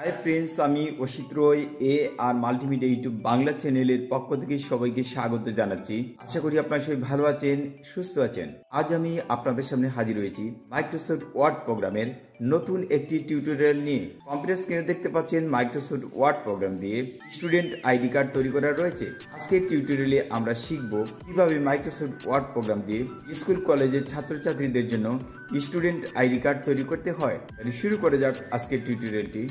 High friends আমি Asit Roy, A R multimedia YouTube Bangla চ্যানেলের পক্ষ থেকে সবাইকে স্বাগত জানাচ্ছি। আশা করি আপনারা সবাই ভালো আছেন, সুস্থ আছেন। আজ আমি আপনাদের সামনে হাজির হয়েছি মাইক্রোসফট ওয়ার্ড প্রোগ্রামের নতুন একটি টিউটোরিয়াল নিয়ে। কম্পিউটার স্ক্রিনে দেখতে পাচ্ছেন মাইক্রোসফট ওয়ার্ড প্রোগ্রাম দিয়ে স্টুডেন্ট আইডি কার্ড তৈরি করা রয়েছে। আজকের টিউটোরিয়ালে আমরা শিখব কীভাবে মাইক্রোসফট ওয়ার্ড প্রোগ্রাম দিয়ে স্কুল, কলেজের ছাত্রছাত্রীদের জন্য স্টুডেন্ট আইডি কার্ড তৈরি করতে হয়। তাহলে শুরু করে যাক আজকের টিউটোরিয়ালটি।